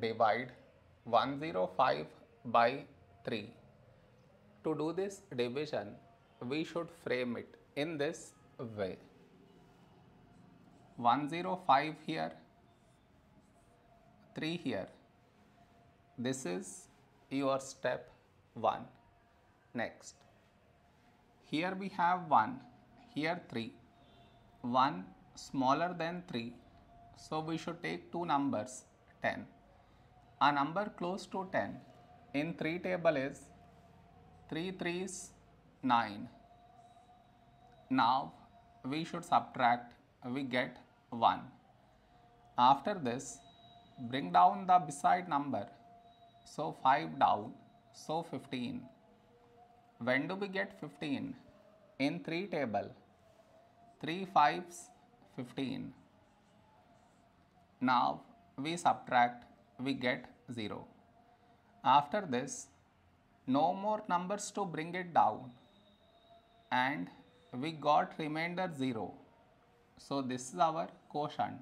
divide 105 by 3. To do this division, we should frame it in this way. 105 here, 3 here. This is your step 1. Next, here we have 1, here 3. 1 smaller than 3, so we should take two numbers 10. A number close to 10 in 3 table is 3 3s 9. Now we should subtract, we get 1. After this, bring down the beside number, so 5 down, so 15. When do we get 15? In 3 table, 3 5s 15. Now we subtract, we get 0. After this, no more numbers to bring it down and we got remainder 0. So this is our quotient.